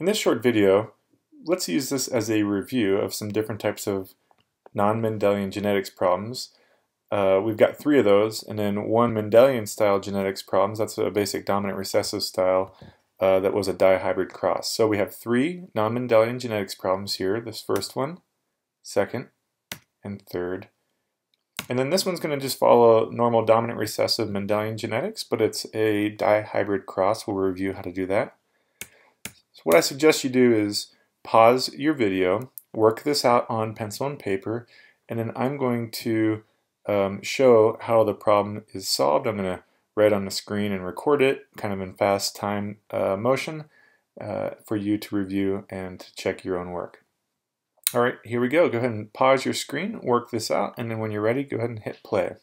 In this short video, let's use this as a review of some different types of non-Mendelian genetics problems. Uh, we've got three of those, and then one Mendelian style genetics problems, that's a basic dominant recessive style uh, that was a dihybrid cross. So we have three non-Mendelian genetics problems here, this first one, second, and third. And then this one's going to just follow normal dominant recessive Mendelian genetics, but it's a dihybrid cross. We'll review how to do that. What I suggest you do is pause your video, work this out on pencil and paper, and then I'm going to um, show how the problem is solved. I'm going to write on the screen and record it kind of in fast time uh, motion uh, for you to review and check your own work. All right, here we go. Go ahead and pause your screen, work this out, and then when you're ready, go ahead and hit play.